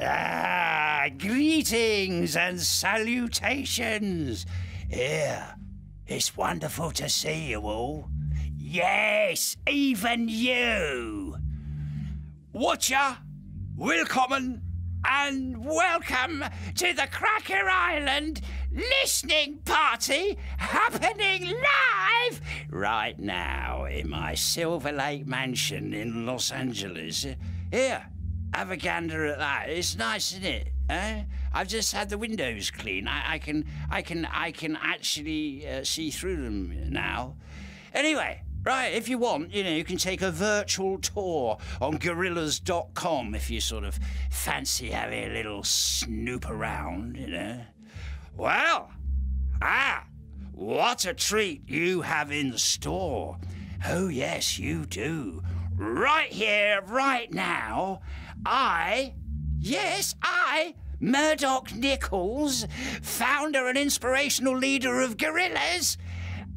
Ah, greetings and salutations. Here, it's wonderful to see you all. Yes, even you. Watcher, welcome and welcome to the Cracker Island listening party happening live right now in my Silver Lake mansion in Los Angeles. Here, have a gander at that. It's nice, isn't it? Eh? I've just had the windows clean. I, I can, I can, I can actually uh, see through them now. Anyway, right, if you want, you know, you can take a virtual tour on gorillaz.com if you sort of fancy having a little snoop around, you know. Well, ah, what a treat you have in store. Oh, yes, you do. Right here, right now, I, yes, I, Murdoc Niccals, founder and inspirational leader of Gorillaz,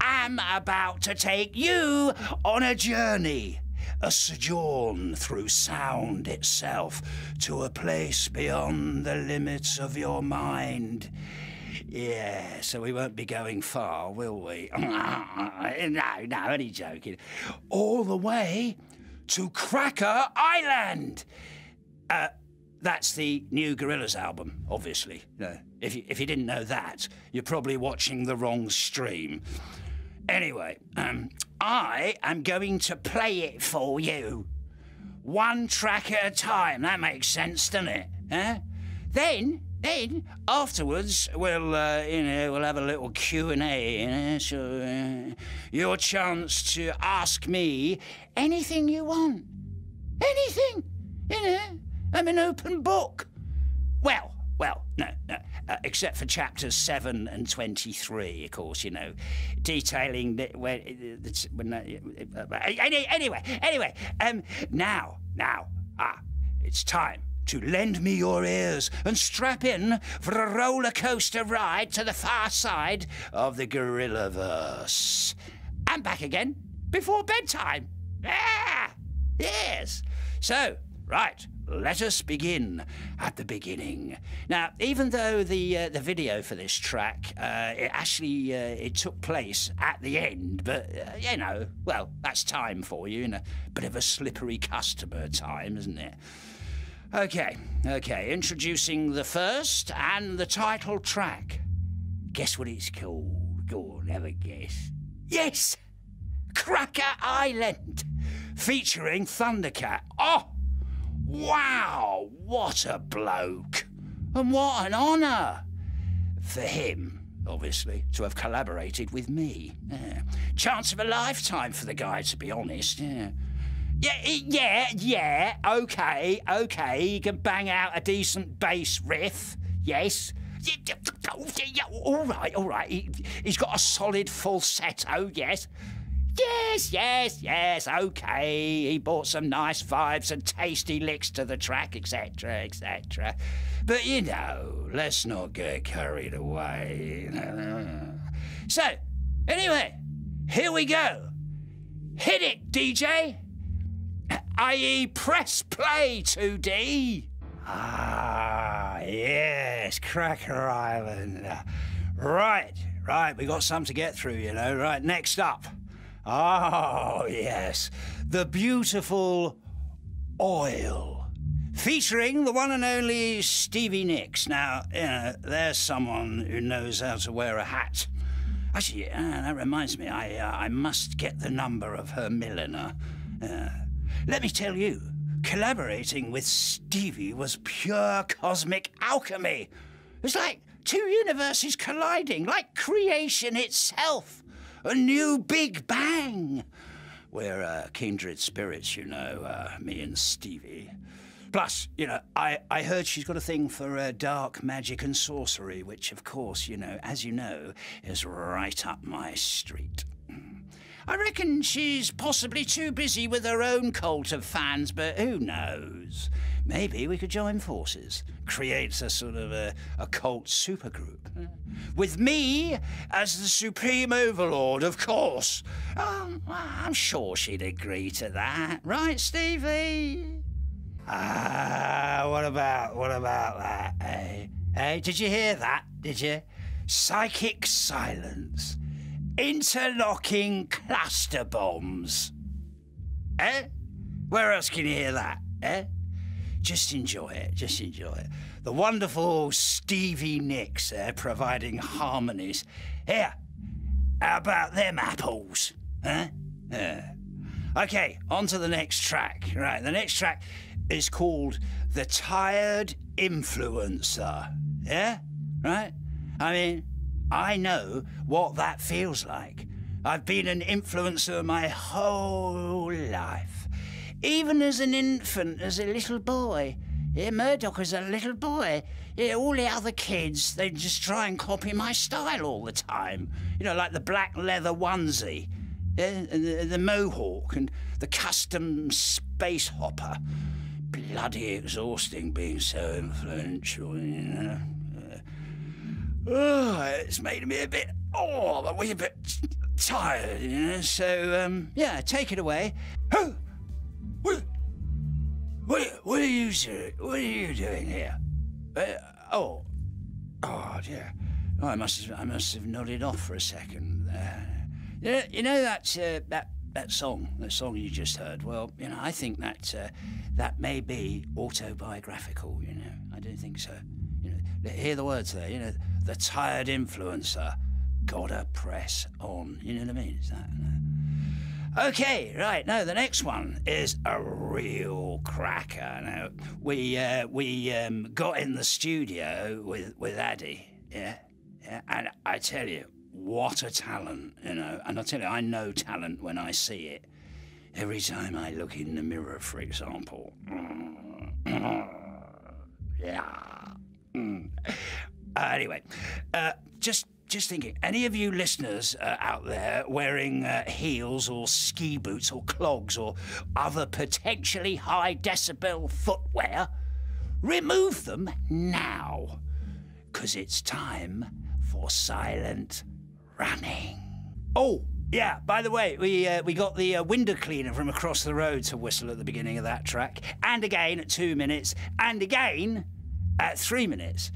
am about to take you on a journey, a sojourn through sound itself to a place beyond the limits of your mind. Yeah, so we won't be going far, will we? no, no, only joking. All the way to Cracker Island. Uh, that's the new Gorillaz album, obviously. No, if you, if you didn't know that, you're probably watching the wrong stream. Anyway, um, I am going to play it for you. One track at a time. That makes sense, doesn't it? Huh? Then, then afterwards, we'll uh, you know we'll have a little Q and A. You know, so uh, your chance to ask me anything you want, anything. You know, I'm an open book. Well, well, no, no, uh, except for chapters 7 and 23, of course, you know, detailing the, where, uh, when, uh, uh, any, anyway, anyway, um, now, now, ah, it's time to lend me your ears and strap in for a roller coaster ride to the far side of the Gorillaverse. I'm back again before bedtime. Ah, yes. So, Right, let us begin at the beginning. Now, even though the uh, the video for this track, uh, it actually uh, it took place at the end, but uh, you know, well, that's time for you, in a bit of a slippery customer time, isn't it? Okay, okay, introducing the first and the title track. Guess what it's called? Go on, have a guess. Yes, Cracker Island, featuring Thundercat. Oh. Wow, what a bloke! And what an honour! For him, obviously, to have collaborated with me. Yeah. Chance of a lifetime for the guy, to be honest. Yeah. Yeah, yeah, yeah, okay, okay. He can bang out a decent bass riff, yes. All right, all right. He, he's got a solid falsetto, yes. Yes, yes, yes, okay. He brought some nice vibes and tasty licks to the track, etc., etc. But you know, let's not get carried away. So, anyway, here we go. Hit it, DJ! I.e., press play 2D. Ah, yes, Cracker Island. Right, right, we got some to get through, you know. Right, next up. Oh, yes. The beautiful oil. Featuring the one and only Stevie Nicks. Now, you know, there's someone who knows how to wear a hat. Actually, uh, that reminds me, I, uh, I must get the number of her milliner. Uh, let me tell you, collaborating with Stevie was pure cosmic alchemy. It's like two universes colliding, like creation itself a new Big Bang. We're uh, kindred spirits, you know, uh, me and Stevie. Plus, you know, I, I heard she's got a thing for uh, dark magic and sorcery, which, of course, you know, as you know, is right up my street. I reckon she's possibly too busy with her own cult of fans, but who knows? Maybe we could join forces, create a sort of a, a cult supergroup. With me as the supreme overlord, of course. Um, I'm sure she'd agree to that, right, Stevie? Ah, what about what about that? Hey, hey, did you hear that? Did you? Psychic silence, interlocking cluster bombs. Eh? Where else can you hear that? Eh? Just enjoy it. Just enjoy it. The wonderful Stevie Nicks there providing harmonies. Here, how about them apples? Huh? Yeah. Okay, on to the next track. Right, the next track is called The Tired Influencer. Yeah? Right? I mean, I know what that feels like. I've been an influencer my whole life. Even as an infant, as a little boy. Yeah, Murdoc was a little boy. Yeah, all the other kids, they just try and copy my style all the time. You know, like the black leather onesie, yeah, and the, the mohawk, and the custom space hopper bloody exhausting being so influential, you know. Oh, it's made me a bit, oh, a wee bit tired, you know. So, um, yeah, take it away. What, what, what are you doing? What are you doing here? Uh, oh, oh dear. Oh, I must have, I must have nodded off for a second. Uh, you know, you know that uh, that that song, the song you just heard. Well, you know, I think that uh, that may be autobiographical. You know, I don't think so. You know, hear the words there. You know, the tired influencer, gotta press on. You know what I mean? Is that? Uh... Okay, right. Now the next one is a real cracker. Now we uh, we um, got in the studio with with Addy, yeah, yeah, and I tell you, what a talent, you know. And I tell you, I know talent when I see it. Every time I look in the mirror, for example. yeah. Mm. Uh, anyway, uh, just just thinking, any of you listeners uh, out there wearing uh, heels or ski boots or clogs or other potentially high decibel footwear, remove them now, because it's time for silent running. Oh, yeah, by the way, we uh, we got the uh, window cleaner from across the road to whistle at the beginning of that track, and again at two minutes, and again at three minutes.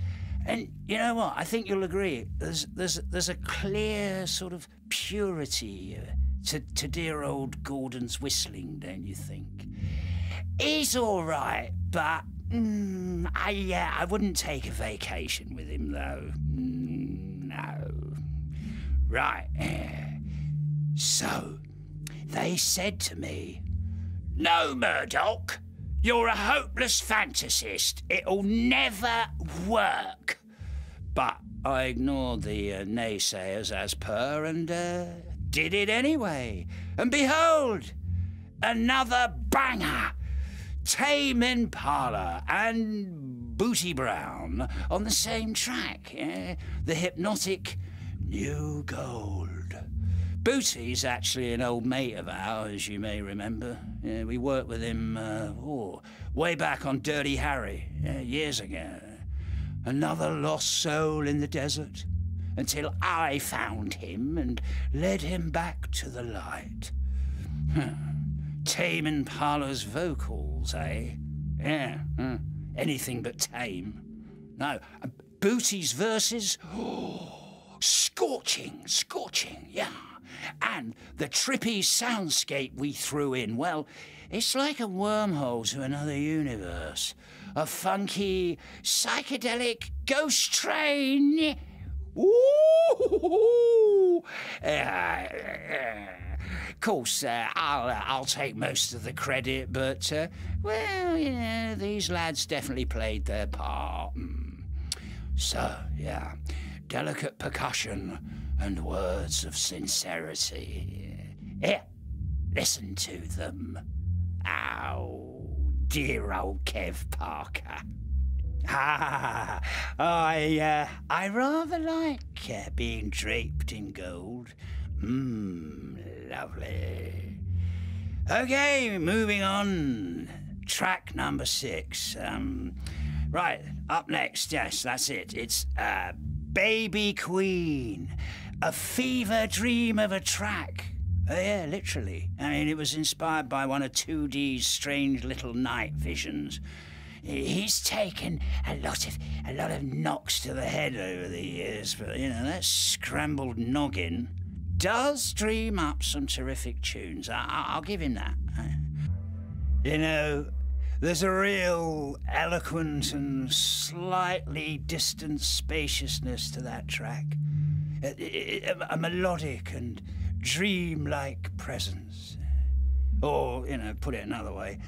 And you know what? I think you'll agree. There's there's there's a clear sort of purity to to dear old Gordon's whistling, don't you think? He's all right, but mm, I yeah, I wouldn't take a vacation with him though. Mm, no. Right. So, they said to me, No, Murdoc, you're a hopeless fantasist. It'll never work. But I ignored the uh, naysayers as per and uh, did it anyway. And behold, another banger. Tame Impala and Booty Brown on the same track. Eh? The hypnotic New Gold. Booty's actually an old mate of ours, you may remember. Yeah, we worked with him uh, oh, way back on Dirty Harry, yeah, years ago. Another lost soul in the desert, until I found him and led him back to the light. tame Impala's vocals, eh? Yeah, anything but tame. No, Booty's verses, oh, scorching, scorching, yeah. And the trippy soundscape we threw in, well, it's like a wormhole to another universe. A funky, psychedelic ghost train. Ooh! Of course, uh, I'll uh, I'll take most of the credit, but uh, well, you know, these lads definitely played their part. Mm. So, yeah, delicate percussion and words of sincerity. Here, listen to them. Oh, dear old Kev Parker. Ah, I, uh, I rather like uh, being draped in gold. Mmm, lovely. Okay, moving on. Track number six. Um, right, up next, yes, that's it. It's uh, Baby Queen a fever dream of a track. Oh, yeah, literally. I mean, it was inspired by one of 2D's strange little night visions. He's taken a lot of a lot of knocks to the head over the years, but you know that scrambled noggin does dream up some terrific tunes. I- will give him that. You know, there's a real eloquent and slightly distant spaciousness to that track, a, a, a melodic and dream-like presence. Or, you know, put it another way,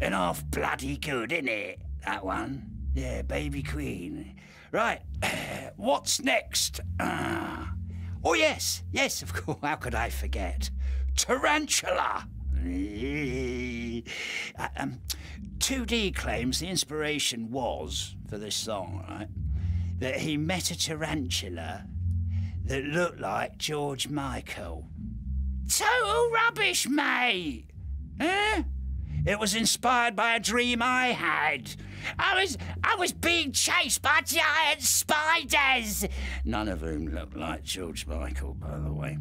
an half bloody good, isn't it? That one. Yeah, Baby Queen. Right, what's next? Uh, oh, yes, yes, of course. How could I forget? Tarantula! Uh, um, 2D claims the inspiration was, for this song, right, that he met a tarantula that looked like George Michael. Total rubbish, mate! Eh? It was inspired by a dream I had. I was I was being chased by giant spiders, none of whom looked like George Michael, by the way.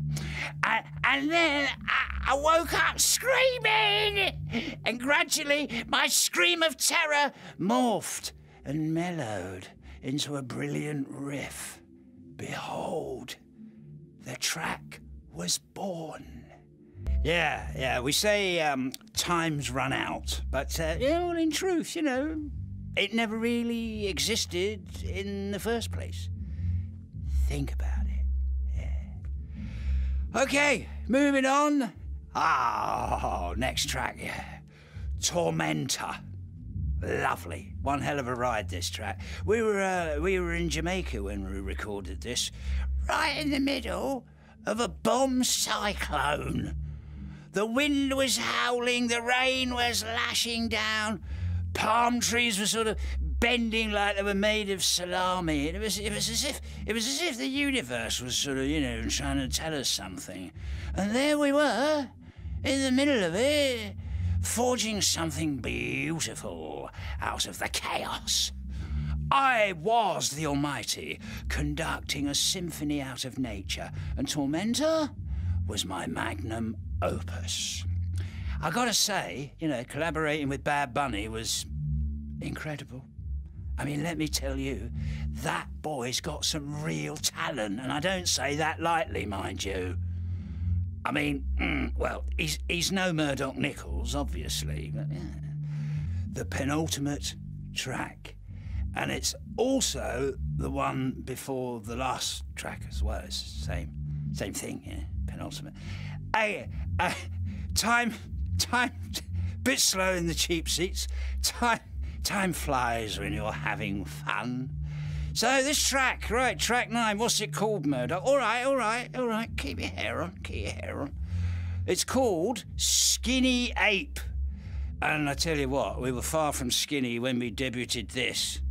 And, and then I, I woke up screaming, and gradually my scream of terror morphed and mellowed into a brilliant riff. Behold, the track was born. Yeah, yeah. We say um, time's run out, but uh, yeah, well, in truth, you know, it never really existed in the first place. Think about it. Yeah. Okay, moving on. Ah, next track. Yeah, Tormentor. Lovely, one hell of a ride. This track. We were uh, we were in Jamaica when we recorded this, right in the middle of a bomb cyclone. The wind was howling, the rain was lashing down, palm trees were sort of bending like they were made of salami. It was, it was as if it was as if the universe was sort of, you know, trying to tell us something. And there we were, in the middle of it, forging something beautiful out of the chaos. I was the Almighty, conducting a symphony out of nature, and Tormentor was my magnum opus. I gotta say, you know, collaborating with Bad Bunny was incredible. I mean, let me tell you, that boy's got some real talent, and I don't say that lightly, mind you. I mean, mm, well, he's, he's no Murdoc Niccals, obviously, but yeah. The penultimate track. And it's also the one before the last track as well. It's the same, same thing, yeah, penultimate. I, I, time, time, bit slow in the cheap seats. Time, time flies when you're having fun. So this track, right, track nine, what's it called, Murdoc? All right, all right, all right, keep your hair on, keep your hair on. It's called Skinny Ape. And I tell you what, we were far from skinny when we debuted this.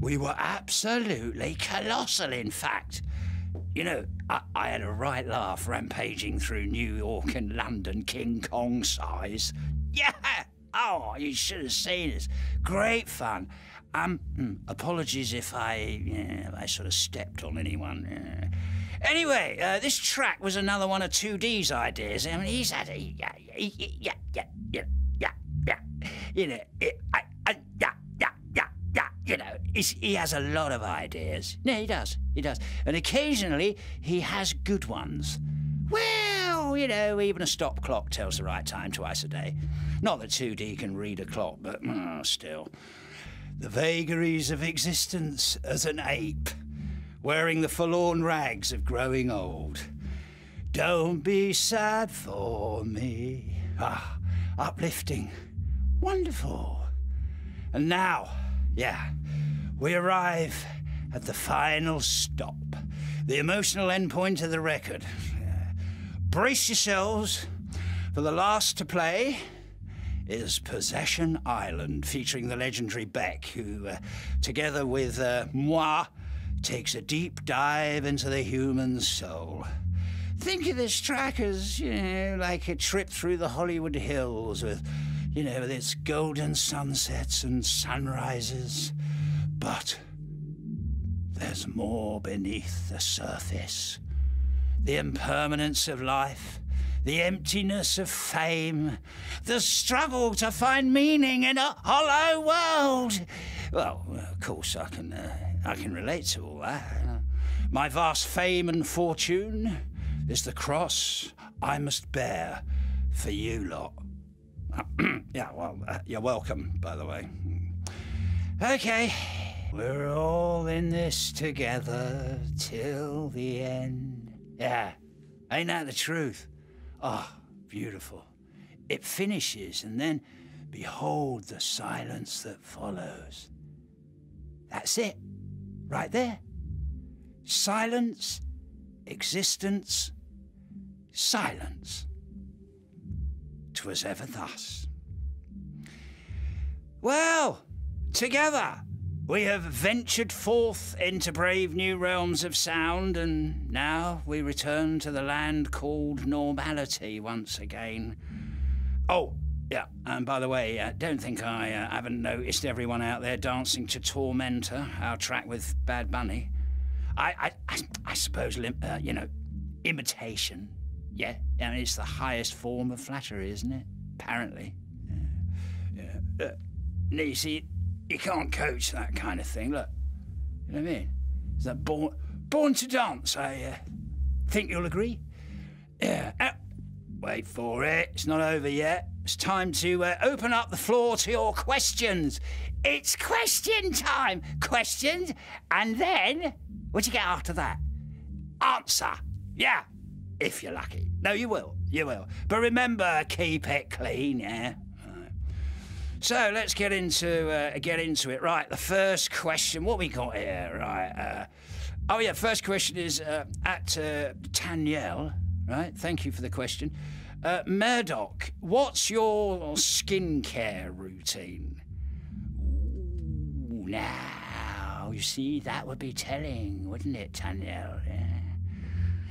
We were absolutely colossal, in fact. You know, I, I, had a right laugh rampaging through New York and London, King Kong size. Yeah! Oh, you should have seen us. Great fun. Um, hmm, apologies if I, yeah, I sort of stepped on anyone. Yeah. Anyway, uh, this track was another one of 2D's ideas. I mean, he's had a, yeah, yeah, yeah, yeah, yeah, yeah, yeah. You know, it, I, I, yeah, you know, he has a lot of ideas. Yeah, he does. He does. And occasionally he has good ones. Well, you know, even a stop clock tells the right time twice a day. Not that 2D can read a clock, but oh, still. The vagaries of existence as an ape, wearing the forlorn rags of growing old. Don't be sad for me. Ah, uplifting. Wonderful. And now, yeah, we arrive at the final stop, the emotional endpoint of the record. Brace yourselves, for the last to play is Possession Island, featuring the legendary Beck, who, uh, together with uh, moi, takes a deep dive into the human soul. Think of this track as, you know, like a trip through the Hollywood Hills with you know, with its golden sunsets and sunrises. But there's more beneath the surface. The impermanence of life, the emptiness of fame, the struggle to find meaning in a hollow world. Well, of course, I can, uh, I can relate to all that. My vast fame and fortune is the cross I must bear for you lot. yeah, well, uh, you're welcome, by the way. Okay, we're all in this together till the end. Yeah, ain't that the truth? Ah, oh, beautiful. It finishes, and then behold the silence that follows. That's it, right there. Silence, existence, silence. 'Twas ever thus. Well, together we have ventured forth into brave new realms of sound, and now we return to the land called normality once again. Oh, yeah, and by the way, uh, don't think I uh, haven't noticed everyone out there dancing to Tormentor, our track with Bad Bunny. I, I, I, suppose, uh, you know, imitation. Yeah, I mean, it's the highest form of flattery, isn't it? Apparently. Yeah. yeah. Uh, you see, you can't coach that kind of thing. Look, you know what I mean? Is that born, born to dance? I uh, think you'll agree. Yeah. Uh, wait for it. It's not over yet. It's time to uh, open up the floor to your questions. It's question time. Questions, and then what do you get after that? Answer. Yeah, if you're lucky. No, you will. You will. But remember, keep it clean. Yeah. So let's get into uh, get into it. Right, the first question. What we got here? Right. Uh, oh yeah, first question is uh, at uh, Taniel. Right. Thank you for the question. Uh, Murdoc, what's your skincare routine? Ooh, now, you see, that would be telling, wouldn't it, Taniel? Yeah.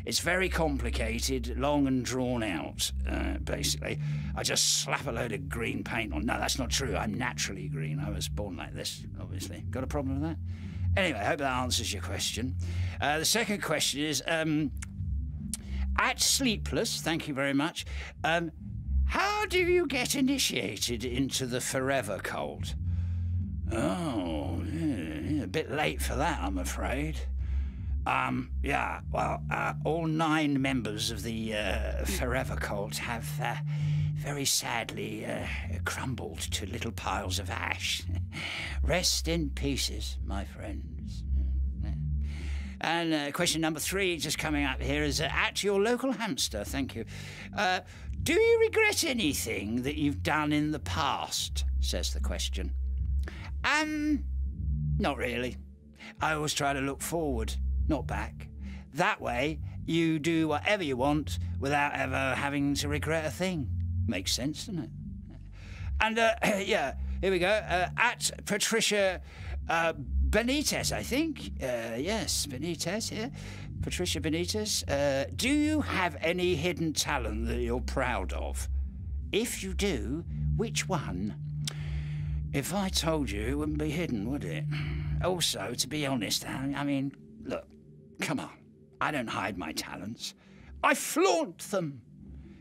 It's very complicated, long and drawn out, uh, basically. I just slap a load of green paint on. No, that's not true. I'm naturally green. I was born like this, obviously. Got a problem with that? Anyway, I hope that answers your question. Uh, the second question is um, at Sleepless, thank you very much. Um, how do you get initiated into the forever cult? Oh, yeah, a bit late for that, I'm afraid. Um, yeah, well, uh, all nine members of the uh, Forever Cult have uh, very sadly uh, crumbled to little piles of ash. Rest in pieces, my friends. And uh, question number three, just coming up here, is uh, at your local hamster. Thank you. do you regret anything that you've done in the past? Says the question. Um, not really. I always try to look forward not back. That way, you do whatever you want without ever having to regret a thing. Makes sense, doesn't it? And uh, yeah, here we go. Uh, at Patricia uh, Benitez, I think. Uh, yes, Benitez, yeah. Patricia Benitez. Uh, do you have any hidden talent that you're proud of? If you do, which one? If I told you, it wouldn't be hidden, would it? Also, to be honest, I mean, look, Come on. I don't hide my talents. I flaunt them.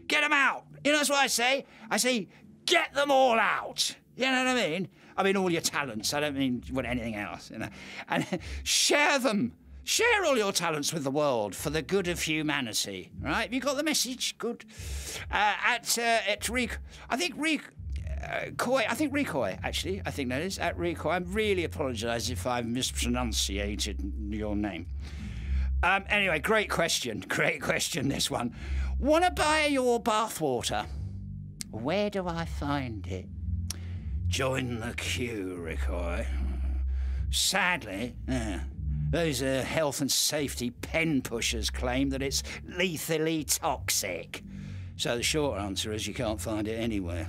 Get them out. You know, that's what I say. I say, get them all out. You know what I mean? I mean, all your talents. I don't mean what anything else. You know, and share them. Share all your talents with the world for the good of humanity. Right? Have you got the message? Good. Uh, at uh, at Rick, I think Rick. Uh, I think Recoy, actually, I think that is, at Recoy. I really apologise if I've mispronunciated your name. Um, anyway, great question. Great question, this one. Want to buy your bathwater? Where do I find it? Join the queue, Ricoy. Sadly, uh, those uh, health and safety pen pushers claim that it's lethally toxic. So the short answer is you can't find it anywhere.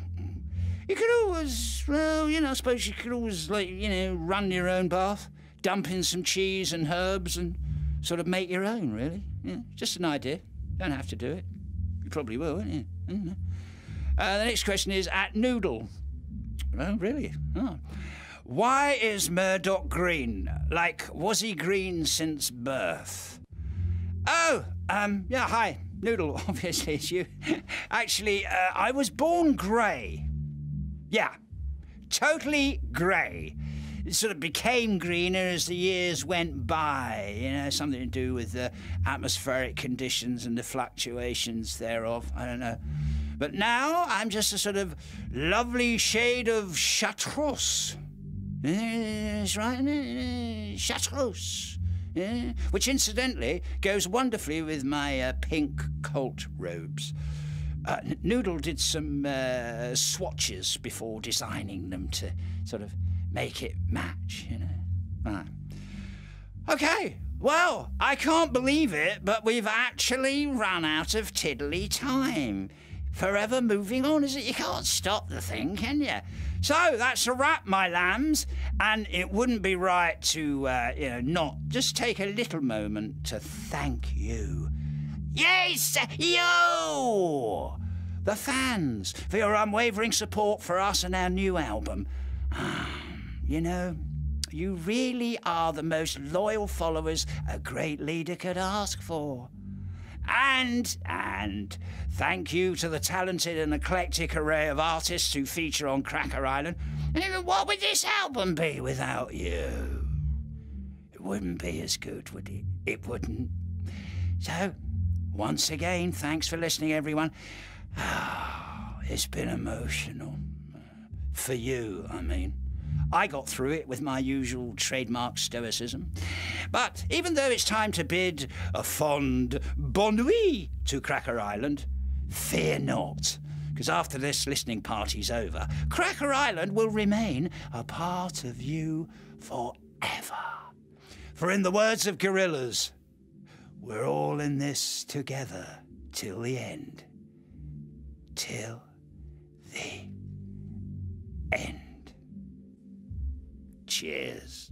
You could always, well, you know, I suppose you could always, like, you know, run your own bath, dump in some cheese and herbs and sort of make your own, really. Yeah, just an idea. Don't have to do it. You probably will, won't you? Uh, the next question is at Noodle. Oh, really? Oh. Why is Murdoc green? Like, was he green since birth? Oh, um, yeah, hi. Noodle, obviously, it's you. Actually, uh, I was born grey. Yeah, totally grey. It sort of became greener as the years went by, you know, something to do with the atmospheric conditions and the fluctuations thereof. I don't know. But now I'm just a sort of lovely shade of chartreuse. That's right, chartreuse. Which incidentally goes wonderfully with my uh, pink Colt robes. Uh, Noodle did some uh, swatches before designing them to sort of make it match, you know. Right. Okay, well, I can't believe it, but we've actually run out of tiddly time. Forever moving on, is it? You can't stop the thing, can you? So that's a wrap, my lambs. And it wouldn't be right to, uh, you know, not just take a little moment to thank you. Yes, you! The fans for your unwavering support for us and our new album. You know, you really are the most loyal followers a great leader could ask for. And, and, thank you to the talented and eclectic array of artists who feature on Cracker Island. And what would this album be without you? It wouldn't be as good, would it? It wouldn't. So, once again, thanks for listening, everyone. Ah, it's been emotional. For you, I mean. I got through it with my usual trademark stoicism. But even though it's time to bid a fond bon nuit to Cracker Island, fear not. Because after this listening party's over, Cracker Island will remain a part of you forever. For in the words of Gorillaz, we're all in this together till the end. Till the end. Cheers.